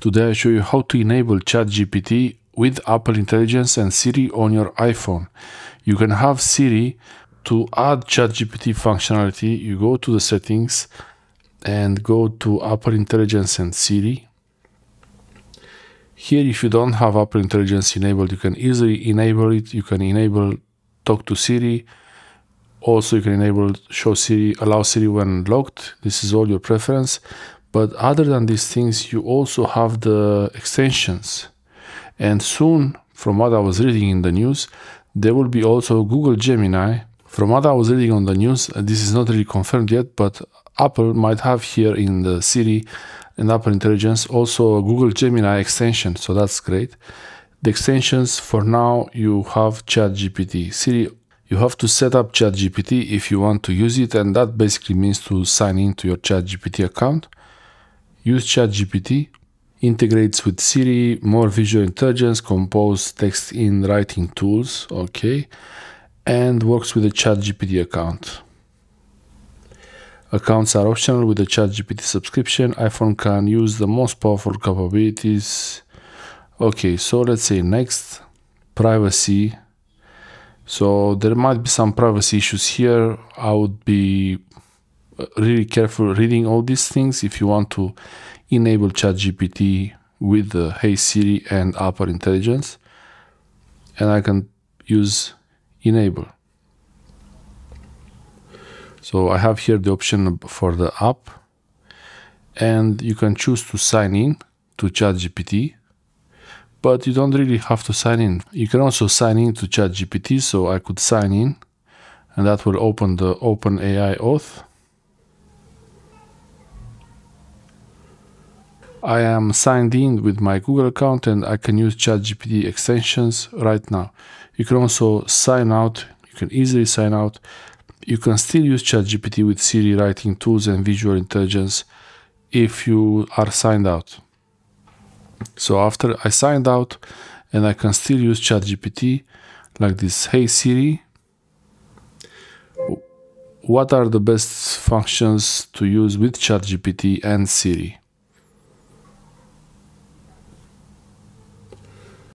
Today I show you how to enable ChatGPT with Apple Intelligence and Siri on your iPhone. You can have Siri to add ChatGPT functionality. You go to the settings and go to Apple Intelligence and Siri. Here, if you don't have Apple Intelligence enabled, you can easily enable it. You can enable Talk to Siri. Also, you can enable Show Siri, allow Siri when locked. This is all your preference. But other than these things, you also have the extensions. And soon, from what I was reading in the news, there will be also Google Gemini. From what I was reading on the news, uh, this is not really confirmed yet, but Apple might have here in the Siri and Apple Intelligence also a Google Gemini extension. So that's great. The extensions for now you have ChatGPT. Siri, you have to set up ChatGPT if you want to use it, and that basically means to sign in to your ChatGPT account use ChatGPT, integrates with Siri, more visual intelligence, compose text in writing tools, okay, and works with a ChatGPT account. Accounts are optional with the ChatGPT subscription. iPhone can use the most powerful capabilities. Okay, so let's say next, privacy. So there might be some privacy issues here. I would be really careful reading all these things if you want to enable ChatGPT with the Hey Siri and Apple Intelligence. And I can use enable. So I have here the option for the app and you can choose to sign in to ChatGPT but you don't really have to sign in. You can also sign in to ChatGPT so I could sign in and that will open the OpenAI auth I am signed in with my Google account and I can use ChatGPT extensions right now. You can also sign out, you can easily sign out. You can still use ChatGPT with Siri writing tools and visual intelligence if you are signed out. So after I signed out and I can still use ChatGPT like this, hey Siri, what are the best functions to use with ChatGPT and Siri?